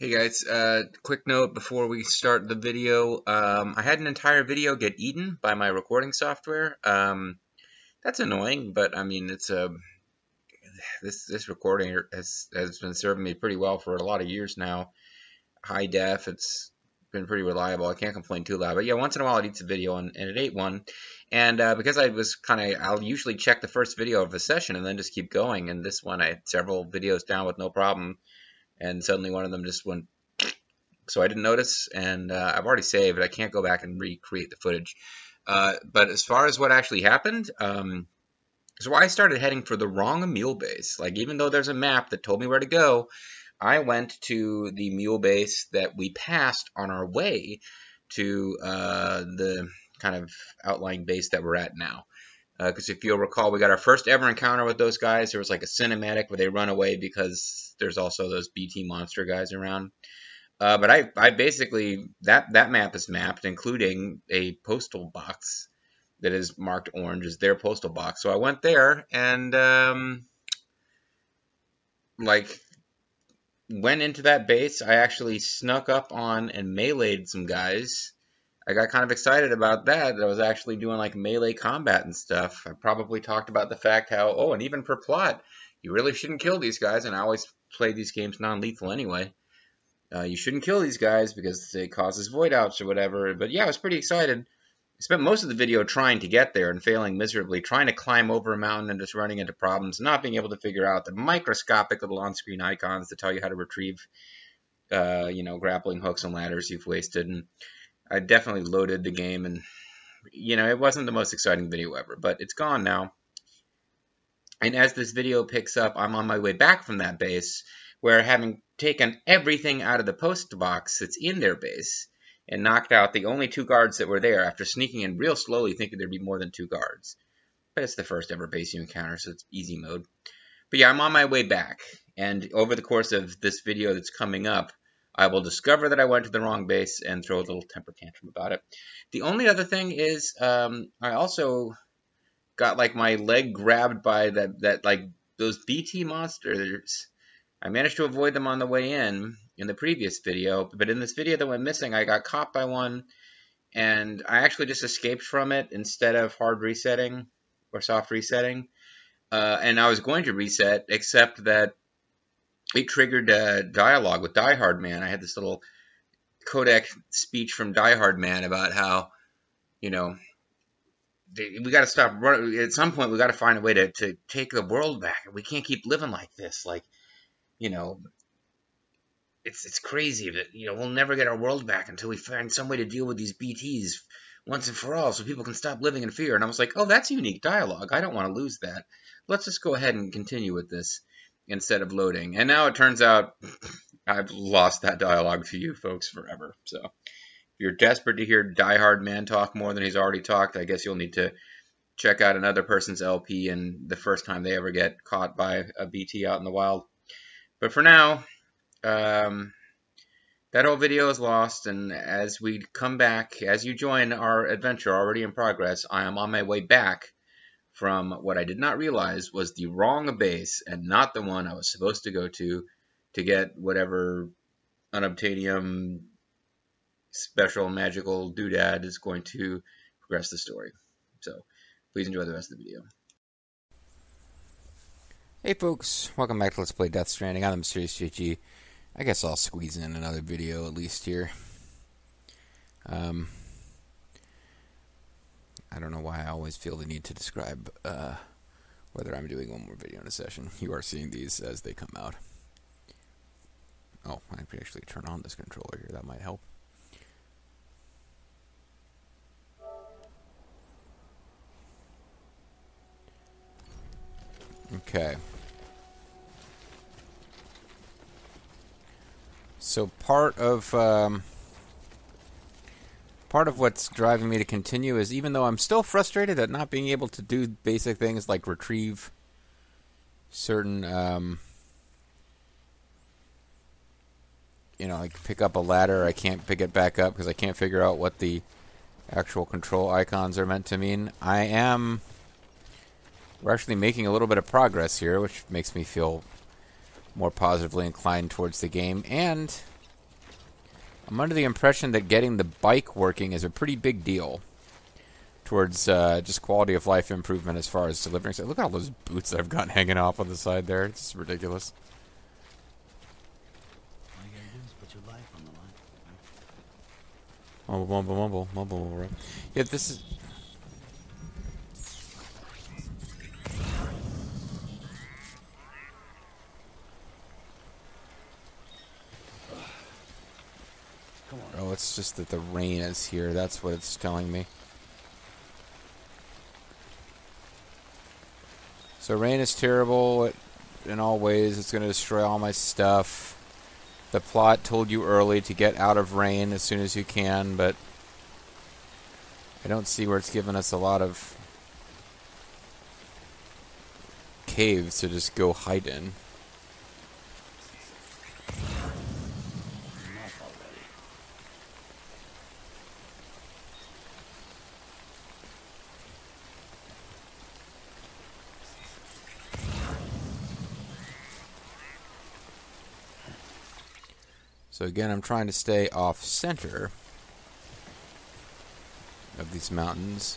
Hey guys, uh, quick note before we start the video. Um, I had an entire video get eaten by my recording software. Um, that's annoying, but I mean, it's a uh, this this recording has has been serving me pretty well for a lot of years now. High def, it's been pretty reliable. I can't complain too loud, but yeah, once in a while it eats a video, and, and it ate one. And uh, because I was kind of, I'll usually check the first video of a session and then just keep going. And this one, I had several videos down with no problem and suddenly one of them just went so I didn't notice and uh, I've already saved I can't go back and recreate the footage. Uh, but as far as what actually happened um, so I started heading for the wrong mule base. Like even though there's a map that told me where to go I went to the mule base that we passed on our way to uh, the kind of outlying base that we're at now because uh, if you'll recall, we got our first ever encounter with those guys. There was like a cinematic where they run away because there's also those BT monster guys around. Uh, but I, I basically that that map is mapped, including a postal box that is marked orange as their postal box. So I went there and um, like went into that base. I actually snuck up on and meleeed some guys I got kind of excited about that. I was actually doing like melee combat and stuff. I probably talked about the fact how, oh, and even for plot, you really shouldn't kill these guys. And I always play these games non-lethal anyway. Uh, you shouldn't kill these guys because it causes void outs or whatever. But yeah, I was pretty excited. I spent most of the video trying to get there and failing miserably, trying to climb over a mountain and just running into problems, not being able to figure out the microscopic little on-screen icons to tell you how to retrieve, uh, you know, grappling hooks and ladders you've wasted. And I definitely loaded the game and you know, it wasn't the most exciting video ever, but it's gone now. And as this video picks up, I'm on my way back from that base where having taken everything out of the post box that's in their base and knocked out the only two guards that were there after sneaking in real slowly thinking there'd be more than two guards. But it's the first ever base you encounter, so it's easy mode. But yeah, I'm on my way back. And over the course of this video that's coming up, I will discover that I went to the wrong base and throw a little temper tantrum about it. The only other thing is um, I also got like my leg grabbed by that, that like those BT monsters. I managed to avoid them on the way in in the previous video, but in this video that went missing, I got caught by one and I actually just escaped from it instead of hard resetting or soft resetting. Uh, and I was going to reset, except that it triggered a dialogue with Die Hard Man. I had this little codec speech from Die Hard Man about how, you know, we got to stop running. At some point, we got to find a way to, to take the world back. We can't keep living like this. Like, you know, it's it's crazy that you know we'll never get our world back until we find some way to deal with these BTS once and for all, so people can stop living in fear. And I was like, oh, that's unique dialogue. I don't want to lose that. Let's just go ahead and continue with this instead of loading. And now it turns out I've lost that dialogue to you folks forever. So if you're desperate to hear Die Hard Man talk more than he's already talked, I guess you'll need to check out another person's LP and the first time they ever get caught by a BT out in the wild. But for now, um, that whole video is lost, and as we come back, as you join our adventure already in progress, I am on my way back from what I did not realize was the wrong base and not the one I was supposed to go to to get whatever unobtainium special magical doodad is going to progress the story. So please enjoy the rest of the video. Hey folks, welcome back to Let's Play Death Stranding. I'm the Mysterious JG. I guess I'll squeeze in another video at least here. Um, I don't know why I always feel the need to describe uh, whether I'm doing one more video in a session. You are seeing these as they come out. Oh, I could actually turn on this controller here. That might help. Okay. So part of um, part of what's driving me to continue is even though I'm still frustrated at not being able to do basic things like retrieve certain, um, you know, like pick up a ladder, I can't pick it back up because I can't figure out what the actual control icons are meant to mean. I am. We're actually making a little bit of progress here, which makes me feel more positively inclined towards the game. And I'm under the impression that getting the bike working is a pretty big deal towards uh, just quality of life improvement as far as delivering. Look at all those boots that I've got hanging off on the side there. It's ridiculous. Mumble, mumble, mumble, mumble, mumble. Yeah, this is. Oh, it's just that the rain is here. That's what it's telling me. So rain is terrible in all ways. It's going to destroy all my stuff. The plot told you early to get out of rain as soon as you can, but I don't see where it's given us a lot of caves to just go hide in. So again, I'm trying to stay off center of these mountains.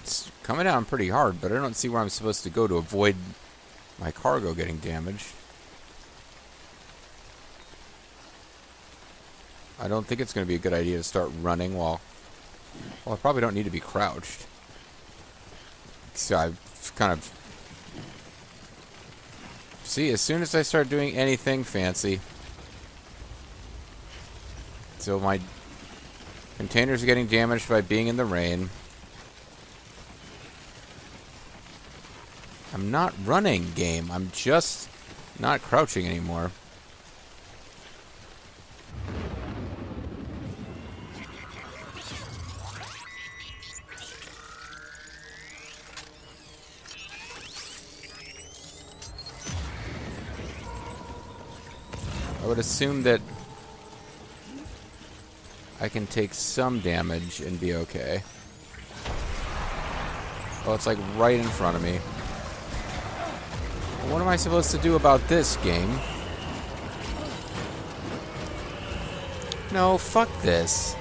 It's coming down pretty hard, but I don't see where I'm supposed to go to avoid my cargo getting damaged. I don't think it's going to be a good idea to start running while... Well, I probably don't need to be crouched. So I've kind of See, as soon as I start doing anything fancy, so my containers are getting damaged by being in the rain. I'm not running game. I'm just not crouching anymore. Would assume that I can take some damage and be okay. Oh, it's like right in front of me. What am I supposed to do about this game? No, fuck this.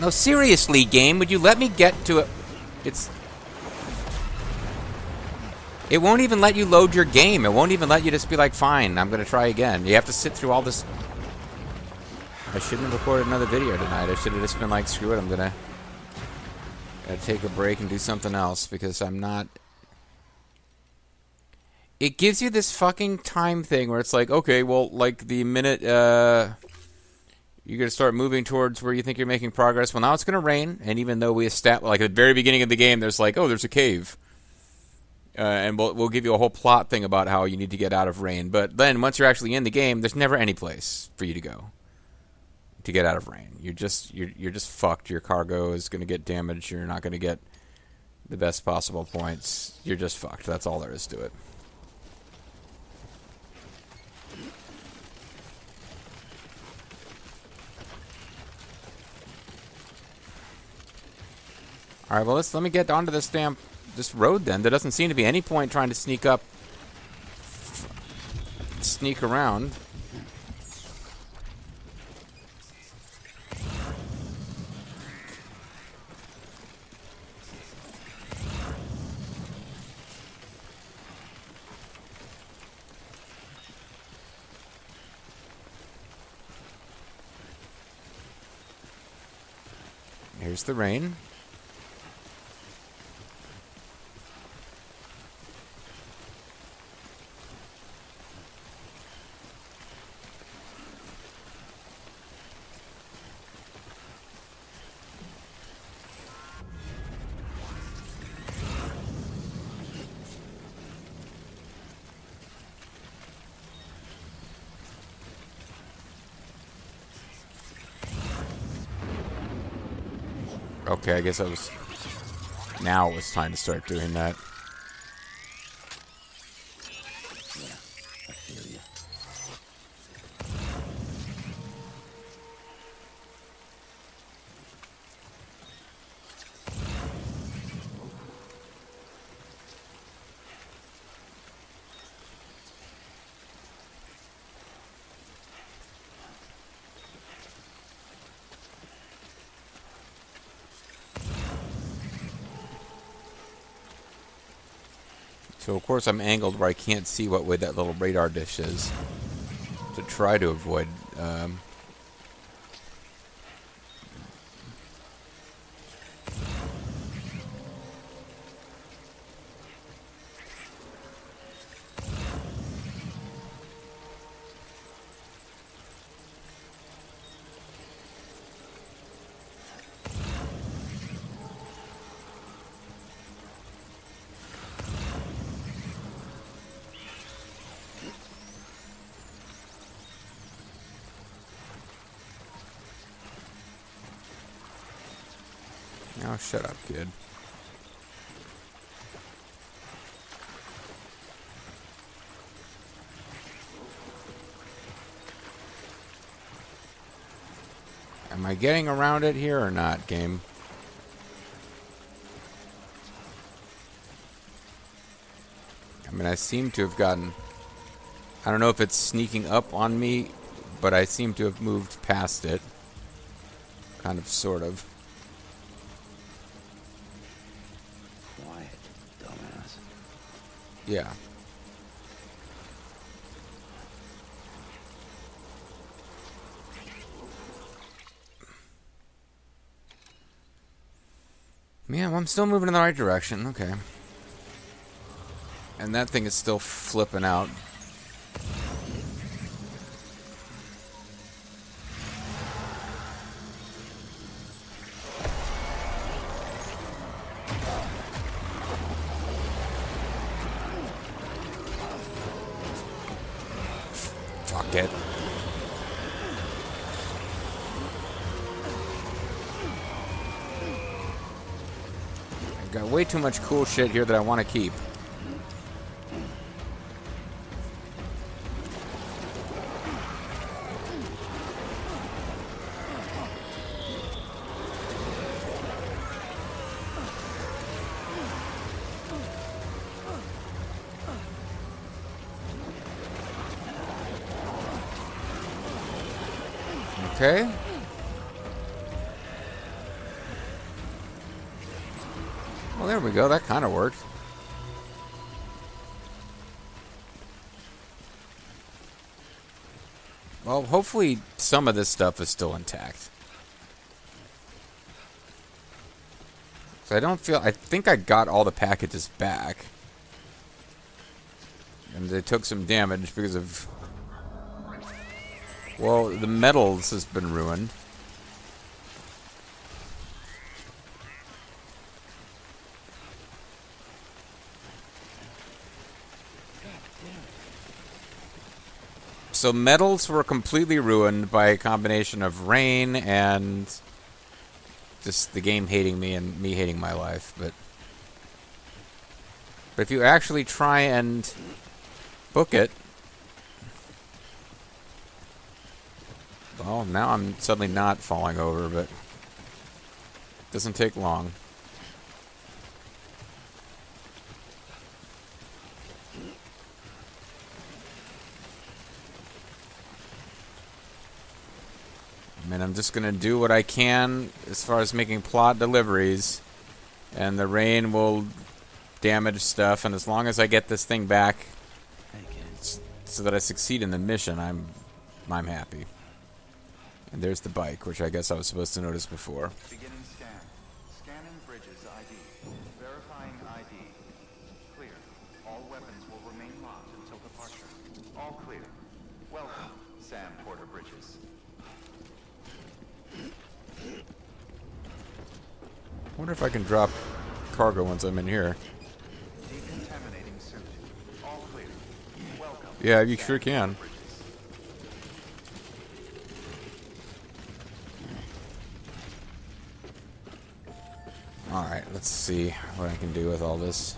No, seriously, game, would you let me get to it? It's it won't even let you load your game. It won't even let you just be like, fine, I'm going to try again. You have to sit through all this. I shouldn't have recorded another video tonight. I should have just been like, screw it, I'm going to take a break and do something else because I'm not. It gives you this fucking time thing where it's like, okay, well, like the minute uh, you're going to start moving towards where you think you're making progress, well, now it's going to rain. And even though we established, like at the very beginning of the game, there's like, oh, there's a cave uh, and we'll, we'll give you a whole plot thing about how you need to get out of rain. But then once you're actually in the game, there's never any place for you to go to get out of rain. You're just you're you're just fucked. Your cargo is going to get damaged. You're not going to get the best possible points. You're just fucked. That's all there is to it. All right, well let's let me get onto this damn this road then. There doesn't seem to be any point trying to sneak up, sneak around. Here's the rain. Okay, I guess I was... Now it was time to start doing that. So of course I'm angled where I can't see what way that little radar dish is to try to avoid um, Oh, shut up, kid. Am I getting around it here or not, game? I mean, I seem to have gotten... I don't know if it's sneaking up on me, but I seem to have moved past it. Kind of, sort of. Yeah. Yeah, well, I'm still moving in the right direction. Okay. And that thing is still flipping out. Much cool shit here that I want to keep. Okay. We go. That kind of worked. Well, hopefully some of this stuff is still intact. So I don't feel... I think I got all the packages back. And they took some damage because of... Well, the metals has been ruined. So metals were completely ruined by a combination of rain and just the game hating me and me hating my life. But but if you actually try and book it, well, now I'm suddenly not falling over, but it doesn't take long. Mean, I'm just going to do what I can as far as making plot deliveries, and the rain will damage stuff, and as long as I get this thing back so that I succeed in the mission, I'm I'm happy. And there's the bike, which I guess I was supposed to notice before. Beginning scan. Scanning bridges ID. Verifying ID. Clear. All weapons will remain locked until departure. All clear. Welcome, Sam Porter Bridges. I wonder if I can drop cargo once I'm in here. Decontaminating suit. All clear. Welcome. Yeah, you sure can. Alright, let's see what I can do with all this.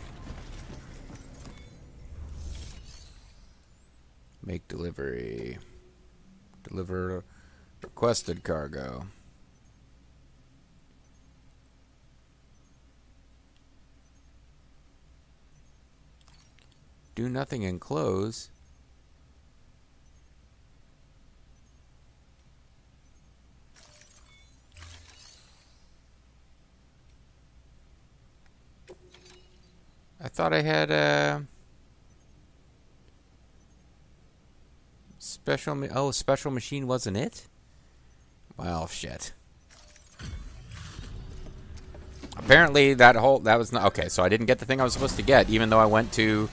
Make delivery. Deliver requested cargo. do nothing and close. I thought I had a special. oh, special machine wasn't it? Well, shit. Apparently, that whole that was not okay. So I didn't get the thing I was supposed to get, even though I went to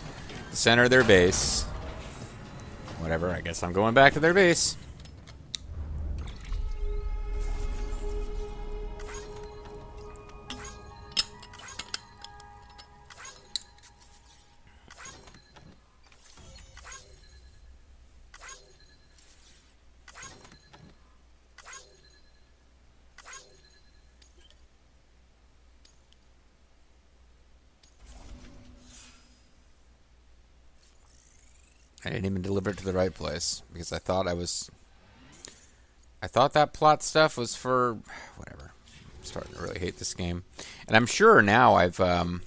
the center of their base. Whatever. I guess I'm going back to their base. To the right place because I thought I was. I thought that plot stuff was for whatever. I'm starting to really hate this game, and I'm sure now I've. Um,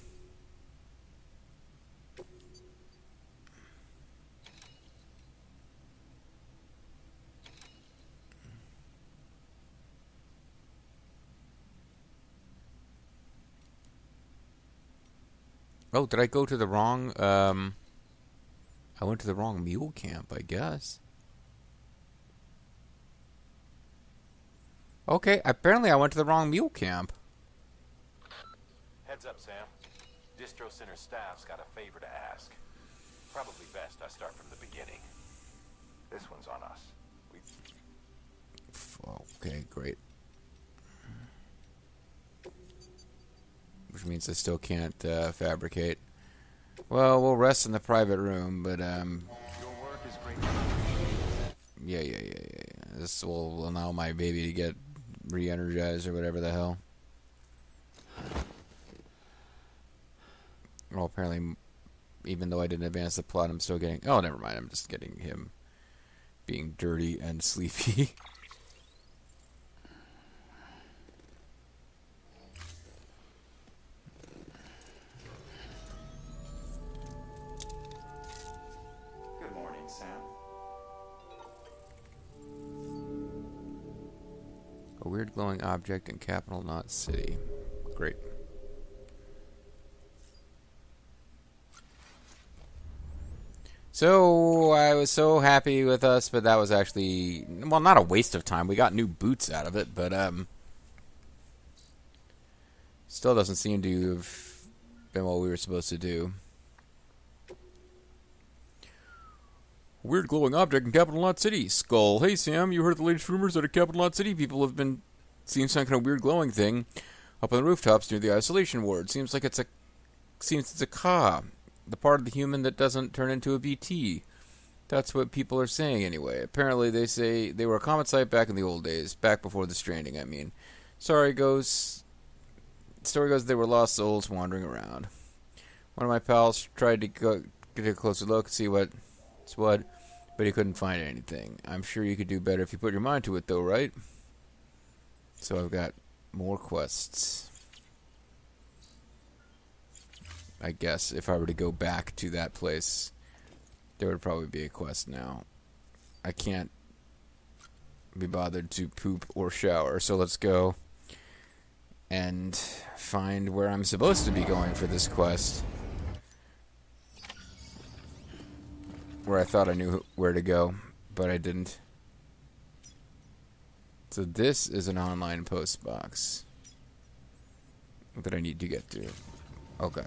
Oh, did I go to the wrong? Um, I went to the wrong mule camp, I guess. Okay, apparently I went to the wrong mule camp. Heads up, Sam. Distro Center staff's got a favor to ask. Probably best I start from the beginning. This one's on us. We Okay, great. Which means I still can't uh, fabricate. Well, we'll rest in the private room, but um, yeah, yeah, yeah. yeah. This will allow my baby to get re-energized or whatever the hell. Well, apparently, even though I didn't advance the plot, I'm still getting. Oh, never mind. I'm just getting him being dirty and sleepy. Glowing object in Capital Knot City. Great. So I was so happy with us, but that was actually well, not a waste of time. We got new boots out of it, but um, still doesn't seem to have been what we were supposed to do. Weird glowing object in Capital Knot City. Skull. Hey Sam, you heard the latest rumors that at Capital Knot City people have been seeing some kind of weird glowing thing up on the rooftops near the isolation ward. Seems like it's a seems it's a Ka, the part of the human that doesn't turn into a BT. That's what people are saying anyway. Apparently they say they were a comet site back in the old days, back before the stranding, I mean. Sorry goes story goes they were lost souls wandering around. One of my pals tried to go get a closer look, see what's what, but he couldn't find anything. I'm sure you could do better if you put your mind to it though, right? So I've got more quests. I guess if I were to go back to that place, there would probably be a quest now. I can't be bothered to poop or shower, so let's go and find where I'm supposed to be going for this quest. Where I thought I knew where to go, but I didn't. So this is an online post box that I need to get to. Okay.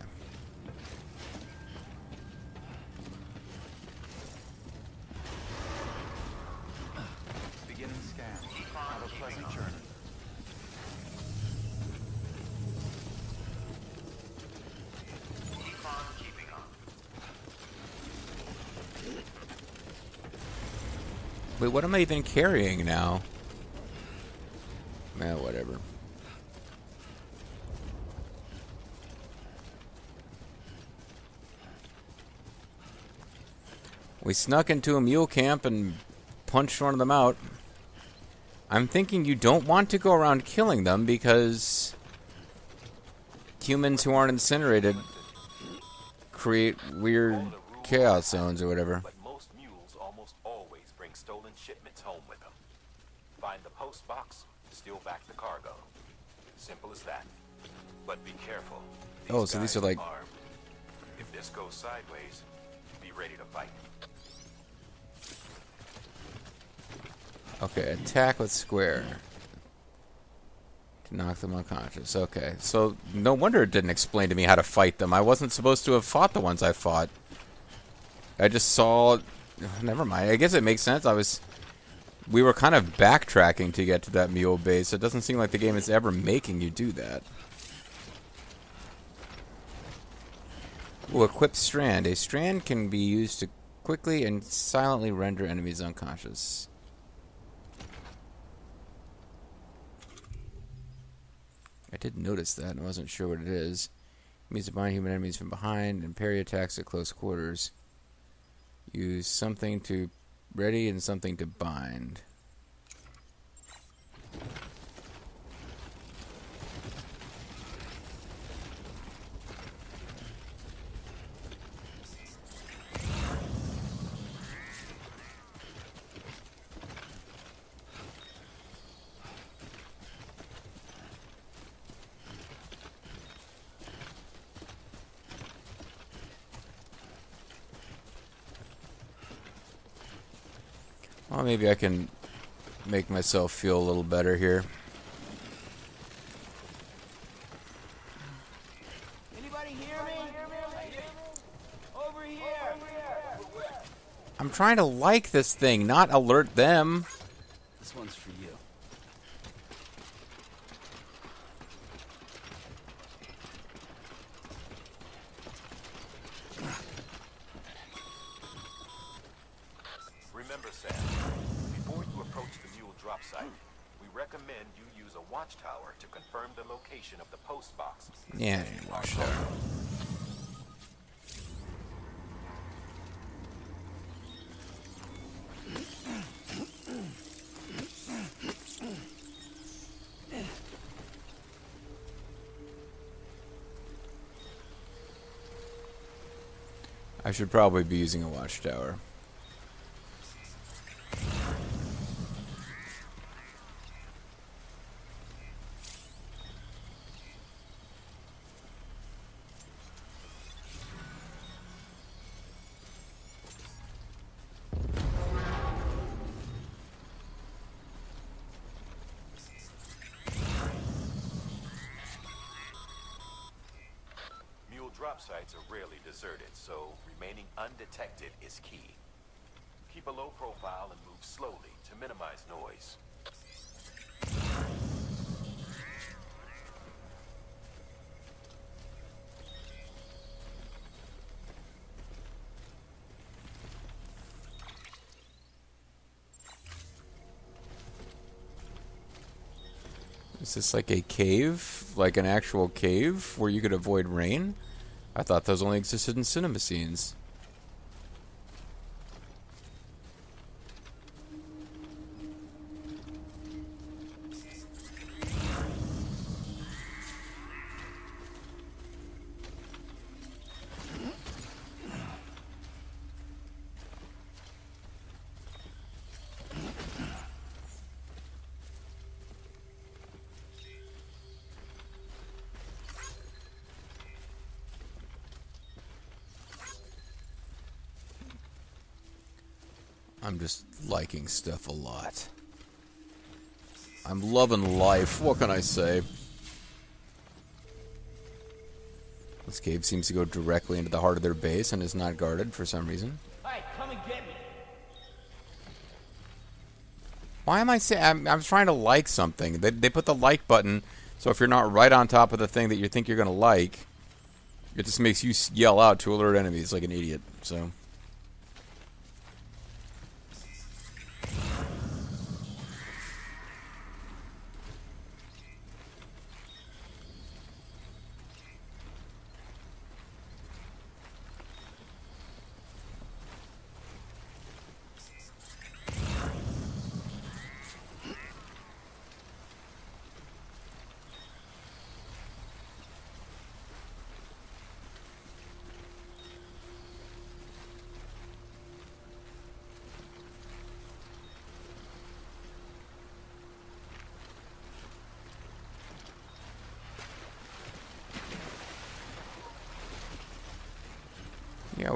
Beginning scan. Have a pleasant journey. Wait, what am I even carrying now? Well, whatever. We snuck into a mule camp and punched one of them out. I'm thinking you don't want to go around killing them because humans who aren't incinerated create weird chaos zones or whatever. But most mules almost always bring stolen shipments home with them. Find the post box, steal back the cargo. Simple as that. But be careful. Oh, so these are like- armed. If this goes sideways, be ready to fight. Okay, attack with square. To knock them unconscious. Okay, so no wonder it didn't explain to me how to fight them. I wasn't supposed to have fought the ones I fought. I just saw... Never mind. I guess it makes sense. I was... We were kind of backtracking to get to that mule base. It doesn't seem like the game is ever making you do that. Ooh, equip strand. A strand can be used to quickly and silently render enemies unconscious. I did notice that and I wasn't sure what it is. It means to bind human enemies from behind and parry attacks at close quarters. Use something to ready and something to bind. Maybe I can make myself feel a little better here. Anybody hear me? Over here. I'm trying to like this thing, not alert them. This one's for you. Should probably be using a watchtower. Undetected is key. Keep a low profile and move slowly to minimize noise. Is this like a cave? Like an actual cave where you could avoid rain? I thought those only existed in cinema scenes. I'm just liking stuff a lot. I'm loving life. What can I say? This cave seems to go directly into the heart of their base and is not guarded for some reason. Hey, come and get me. Why am I saying I'm, I'm trying to like something? They, they put the like button, so if you're not right on top of the thing that you think you're going to like, it just makes you yell out to alert enemies like an idiot. So.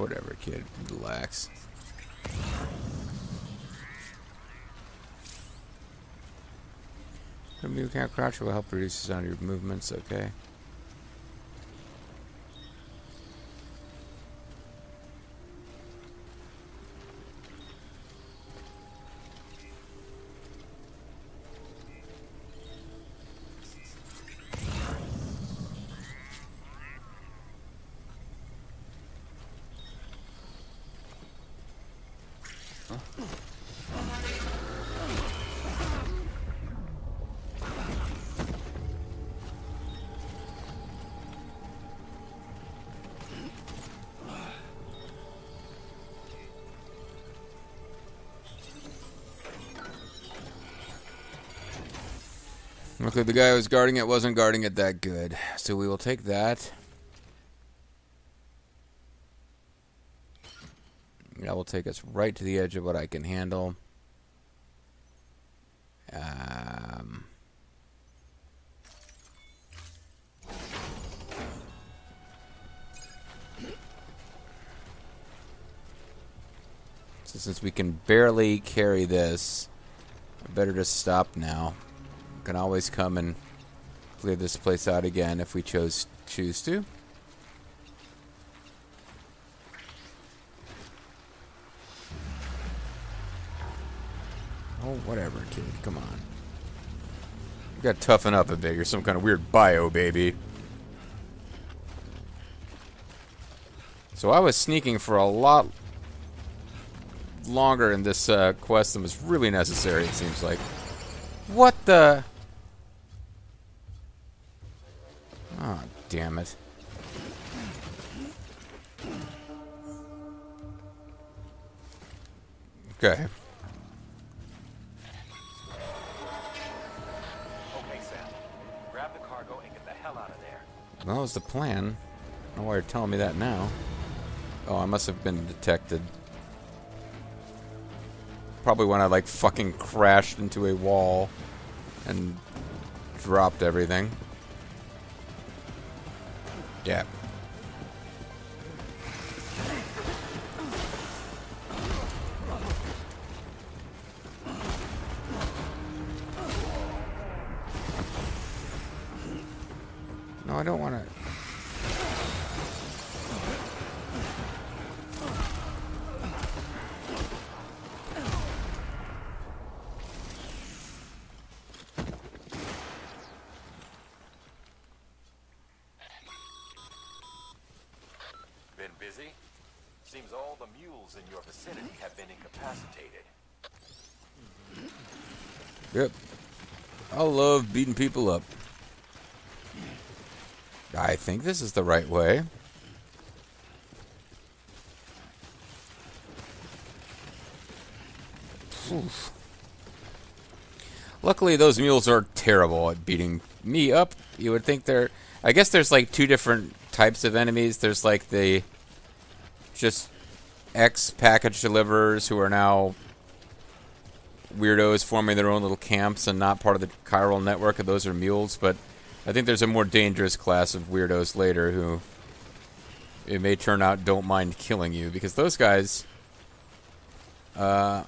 whatever, kid. Relax. Moving account crouch will help reduce the sound of your movements, okay? Luckily, the guy who was guarding it wasn't guarding it that good. So we will take that. That will take us right to the edge of what I can handle. Um, so since we can barely carry this, I better just stop now. Can always come and clear this place out again if we chose choose to. Oh, whatever, kid. Come on. You gotta toughen up a bit. You're some kind of weird bio, baby. So I was sneaking for a lot longer in this uh, quest than was really necessary, it seems like. What the... Oh, damn it. Okay. Okay, Sam. Grab the cargo and get the hell out of there. That was the plan. I don't know why you're telling me that now. Oh, I must have been detected. Probably when I, like, fucking crashed into a wall and dropped everything. Yeah. Is the right way. Oof. Luckily, those mules are terrible at beating me up. You would think they're. I guess there's like two different types of enemies. There's like the just ex package deliverers who are now weirdos forming their own little camps and not part of the chiral network. And those are mules, but I think there's a more dangerous class of weirdos later who it may turn out don't mind killing you because those guys. Uh,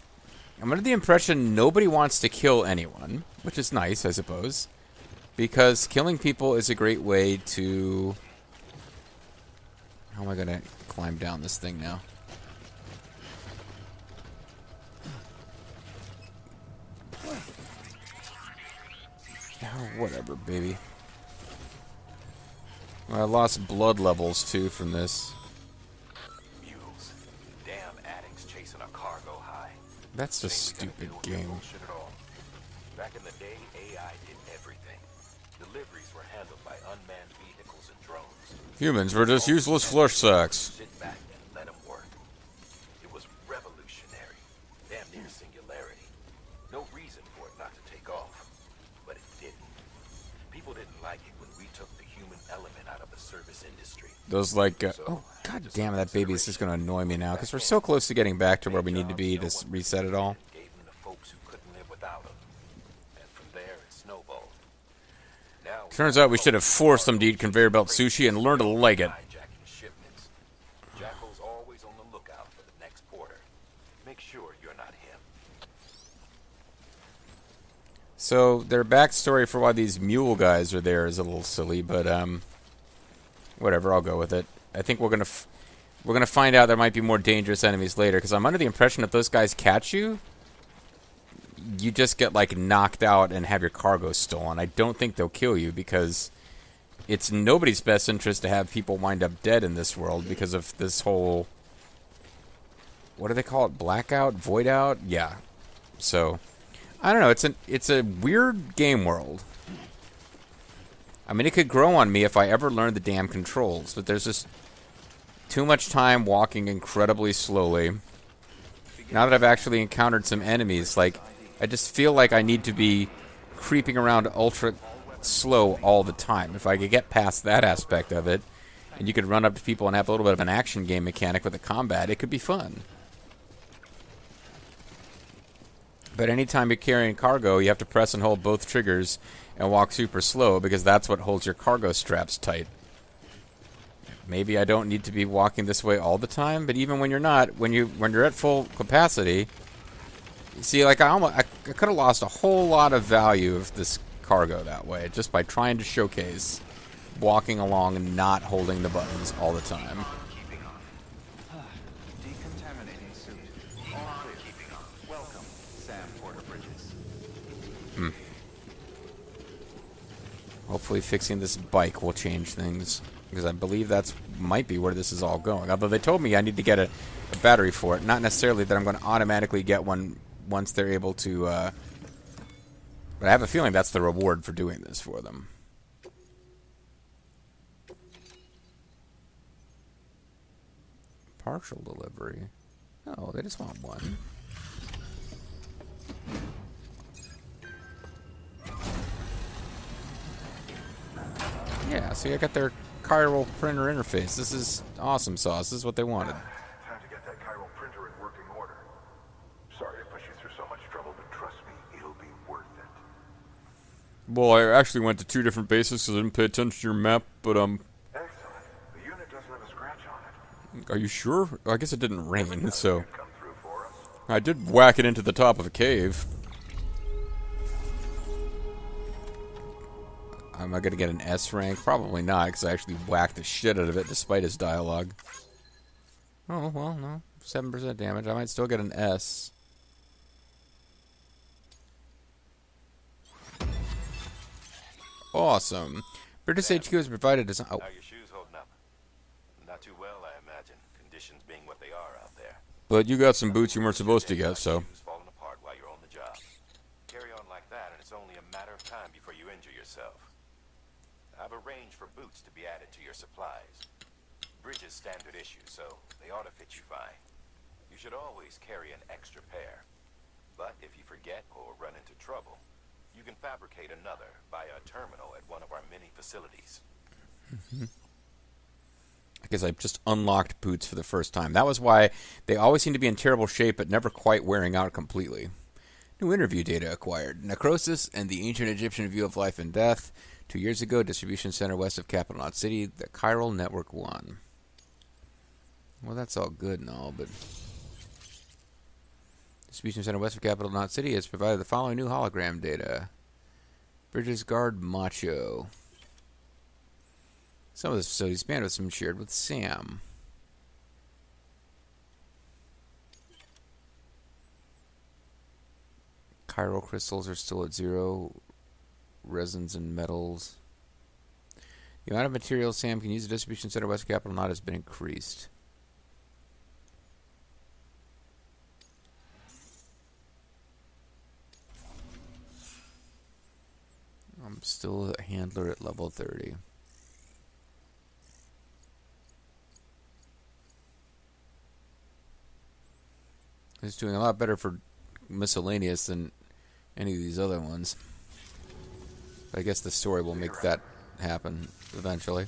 I'm under the impression nobody wants to kill anyone, which is nice, I suppose, because killing people is a great way to. How am I gonna climb down this thing now? Oh, whatever, baby. I lost blood levels too from this. Mules. Damn addicts chasing a cargo high. That's Ain't stupid game. Back in the day, AI did everything. Deliveries were handled by unmanned vehicles and drones. Humans were just useless flesh sacks. Sit back and let them work. It was revolutionary. Damn near singularity. No reason for it not to take off. But it didn't. People didn't like it when we took the human element out of the service industry. Those like, uh, oh god damn it, that baby is just gonna annoy me now because we're so close to getting back to where we need to be to reset it all. Gave them to folks who couldn't live without them. And from there, it snowballed. Now Turns out we should have forced them to eat conveyor belt sushi and learn to like it. hijacking shipments. Jackal's always on the lookout for the next porter. Make sure you're not him. So their backstory for why these mule guys are there is a little silly, but um, whatever. I'll go with it. I think we're gonna we're gonna find out there might be more dangerous enemies later because I'm under the impression if those guys catch you, you just get like knocked out and have your cargo stolen. I don't think they'll kill you because it's nobody's best interest to have people wind up dead in this world because of this whole what do they call it? Blackout, void out? Yeah. So I don't know. It's an it's a weird game world. I mean, it could grow on me if I ever learned the damn controls, but there's just too much time walking incredibly slowly. Now that I've actually encountered some enemies, like I just feel like I need to be creeping around ultra slow all the time. If I could get past that aspect of it, and you could run up to people and have a little bit of an action game mechanic with the combat, it could be fun. But anytime you're carrying cargo, you have to press and hold both triggers and walk super slow because that's what holds your cargo straps tight. Maybe I don't need to be walking this way all the time, but even when you're not, when you when you're at full capacity, see, like I almost I, I could have lost a whole lot of value of this cargo that way just by trying to showcase walking along and not holding the buttons all the time. Decontaminating suit. All clear. Welcome, Sam Porter Bridges. Hopefully, fixing this bike will change things because I believe that's might be where this is all going. Although they told me I need to get a, a battery for it, not necessarily that I'm going to automatically get one once they're able to. Uh, but I have a feeling that's the reward for doing this for them. Partial delivery. Oh, they just want one. Yeah, see, I got their chiral printer interface. This is awesome sauce. This is what they wanted. Time to get that chiral printer in working order. Sorry to push you through so much trouble, but trust me, it'll be worth it. Well, I actually went to two different bases because I didn't pay attention to your map, but um, Excellent. The unit doesn't have a scratch on it. are you sure? I guess it didn't rain, so Come through for us. I did whack it into the top of a cave. Am I gonna get an S rank? Probably not, because I actually whacked the shit out of it despite his dialogue. Oh well, no, seven percent damage. I might still get an S. Awesome. British HQ has provided design. Oh, How are your shoes holding up? Not too well, I imagine. Conditions being what they are out there. but you got some boots you weren't supposed to get, so. Shoes falling apart while you're on the job. Carry on like that, and it's only a matter of time before you injure yourself. I've arranged for boots to be added to your supplies. Bridges standard issue, so they ought to fit you fine. You should always carry an extra pair. But if you forget or run into trouble, you can fabricate another via a terminal at one of our many facilities. Mm-hmm. I guess I just unlocked boots for the first time. That was why they always seem to be in terrible shape, but never quite wearing out completely. New interview data acquired. Necrosis and the ancient Egyptian view of life and death. Two years ago, distribution center west of Capital Knot City, the Chiral Network won. Well, that's all good and all, but distribution center west of Capital Knot City has provided the following new hologram data. Bridges Guard Macho. Some of the facilities bandwidth some shared with Sam. Chiral crystals are still at zero. Resins and metals. The amount of materials Sam can use at distribution center West Capital Knot has been increased. I'm still a handler at level 30. It's doing a lot better for miscellaneous than any of these other ones. I guess the story will make that happen eventually.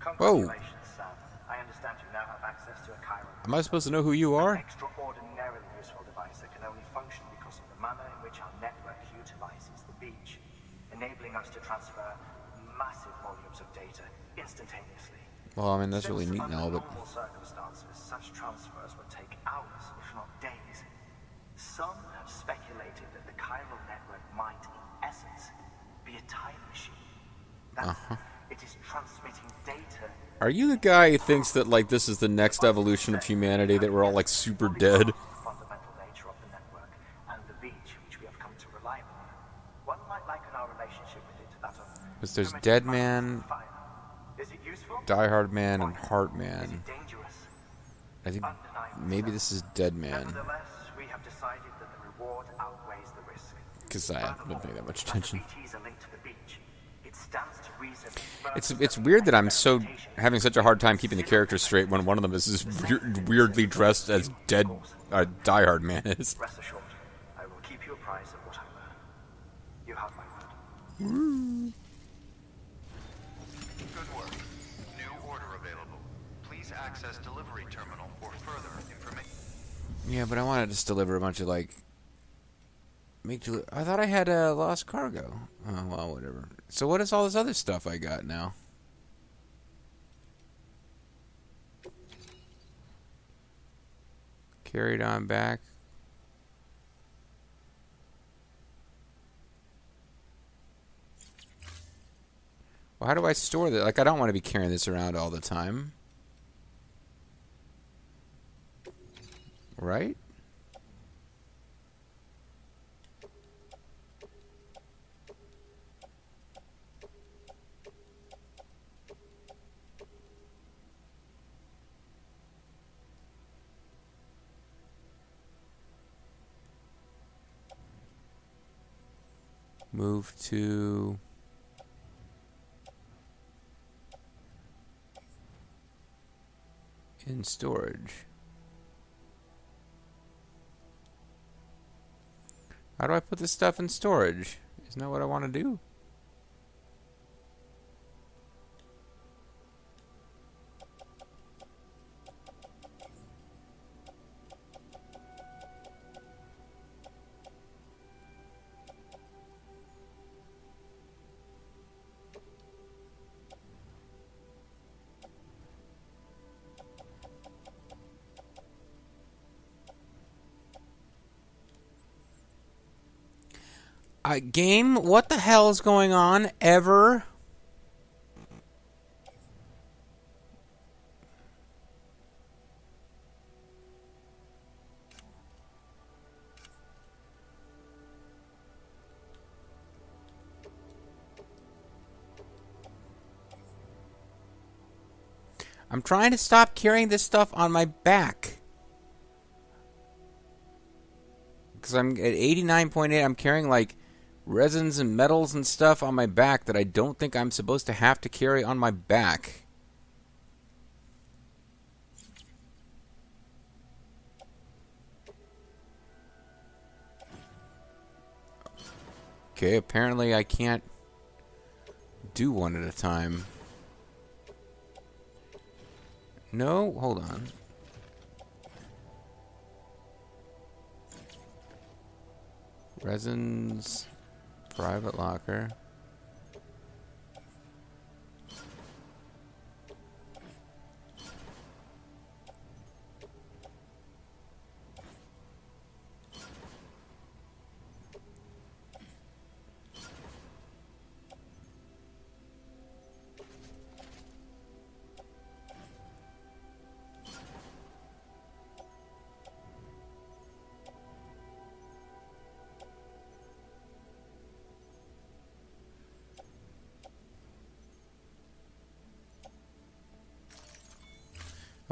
Congratulations, Sam. I understand you now have access to a chiral. Am I supposed to know who you are? extraordinarily useful device that can only function because of the manner in which our network utilizes the beach, enabling us to transfer massive volumes of data instantaneously. Well, I mean that's really neat under but normal circumstances, such transfers would take hours, if not days. Some have speculated that the chiral network might, in essence, be a time machine. That Uh-huh. it is transmitting data Are you the guy who thinks that like this is the next evolution of humanity that we're all like super dead? The fundamental nature of the network and the beach which we have come to rely upon. One might liken our relationship with it to that of Because there's Deadman, with fire. Is it useful? Die Hard Man, and Heartman. I think maybe this is Deadman Nevertheless, we have decided that the reward outweighs the risk. because I haven't been paying that much attention. It's further it's than weird that I'm so having such a hard time keeping the characters straight when one of them is as weird, weirdly dressed as Dead uh, Die-Hardman is. Rest assured, I will keep you apprised of what I learn. You have my word. Good work. New order available. Please access delivery terminal for further information. Yeah, but I want to just deliver a bunch of like. Make deli- I thought I had a uh, lost cargo. Oh well, whatever. So what is all this other stuff I got now? Carried on back. Well, how do I store that? Like, I don't want to be carrying this around all the time. Right? Move to in storage. How do I put this stuff in storage? Isn't that what I want to do? Uh, game, what the hell is going on? Ever? I'm trying to stop carrying this stuff on my back. Because I'm at 89.8, I'm carrying like resins and metals and stuff on my back that I don't think I'm supposed to have to carry on my back. Okay, apparently I can't do one at a time. No, hold on. Resins, private locker.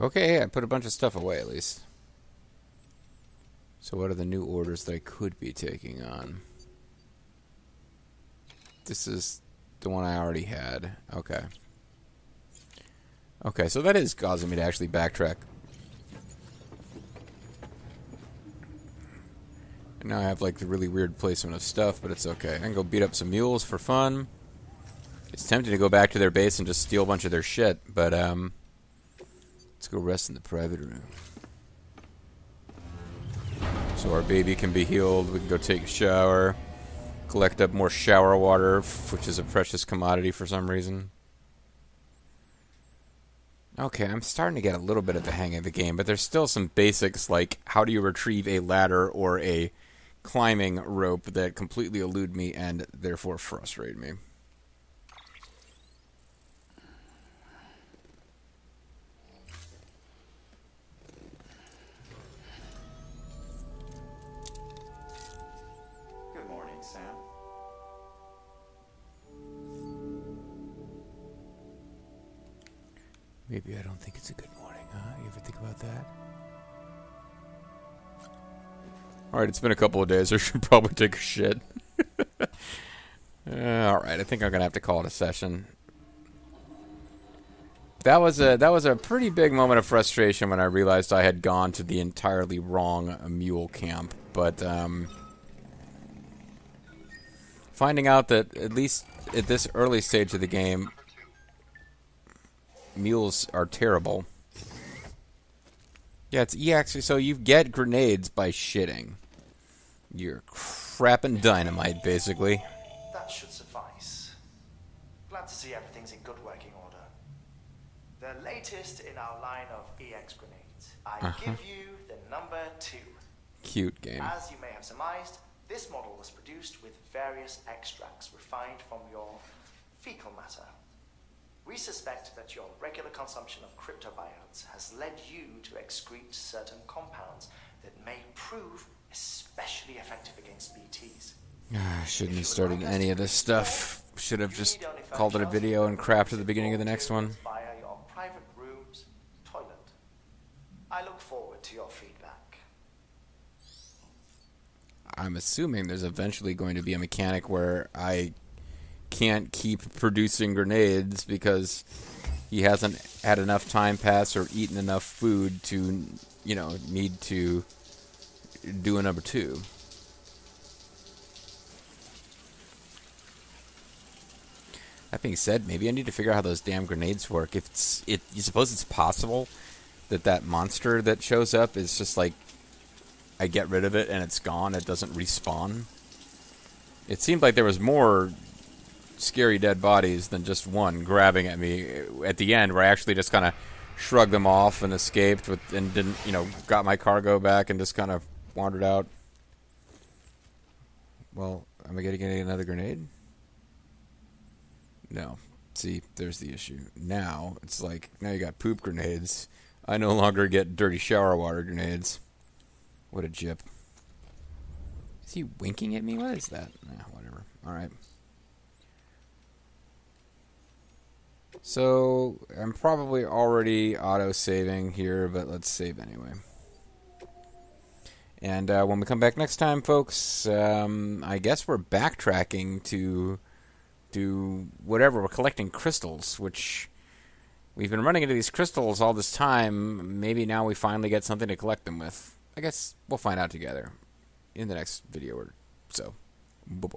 Okay, I put a bunch of stuff away at least. So what are the new orders that I could be taking on? This is the one I already had. Okay. Okay, so that is causing me to actually backtrack. And now I have like the really weird placement of stuff, but it's okay. I can go beat up some mules for fun. It's tempting to go back to their base and just steal a bunch of their shit, but um Let's go rest in the private room. So our baby can be healed. We can go take a shower. Collect up more shower water, which is a precious commodity for some reason. Okay, I'm starting to get a little bit of the hang of the game, but there's still some basics like how do you retrieve a ladder or a climbing rope that completely elude me and therefore frustrate me. Maybe I don't think it's a good morning, huh? You ever think about that? All right, it's been a couple of days. I should probably take a shit. Uh, all right, I think I'm gonna have to call it a session. That was a that was a pretty big moment of frustration when I realized I had gone to the entirely wrong mule camp. But um, finding out that at least at this early stage of the game, mules are terrible. Yeah, it's. Actually, so you get grenades by shitting. You're crapping dynamite, basically. That should suffice. Glad to see everything's in good working order. The latest in our line of EX grenades. I Uh-huh. give you the number two. Cute game. As you may have surmised, this model was produced with various extracts refined from your fecal matter. We suspect that your regular consumption of cryptobiotes has led you to excrete certain compounds that may prove especially effective against BTs. Ah, shouldn't have started any of this stuff. Should have just called it a video and crapped at the beginning of the next one. Via your private room's toilet. I look forward to your feedback. I'm assuming there's eventually going to be a mechanic where I can't keep producing grenades because he hasn't had enough time pass or eaten enough food to, you know, need to do a number two. That being said, maybe I need to figure out how those damn grenades work. If it's it, you suppose it's possible that that monster that shows up is just like I get rid of it and it's gone. It doesn't respawn. It seemed like there was more scary dead bodies than just one grabbing at me at the end, where I actually just kind of shrugged them off and escaped with and didn't, you know, got my cargo back and just kind of wandered out. Well, am I getting another grenade? No. See, there's the issue. Now it's like now you got poop grenades. I no longer get dirty shower water grenades. What a jip. Is he winking at me? What is that? Eh, whatever. All So I'm probably already auto saving here, but let's save anyway. And uh, when we come back next time, folks, um, I guess we're backtracking to do whatever. We're collecting crystals, which we've been running into these crystals all this time. Maybe now we finally get something to collect them with. I guess we'll find out together in the next video or so. Bye-bye.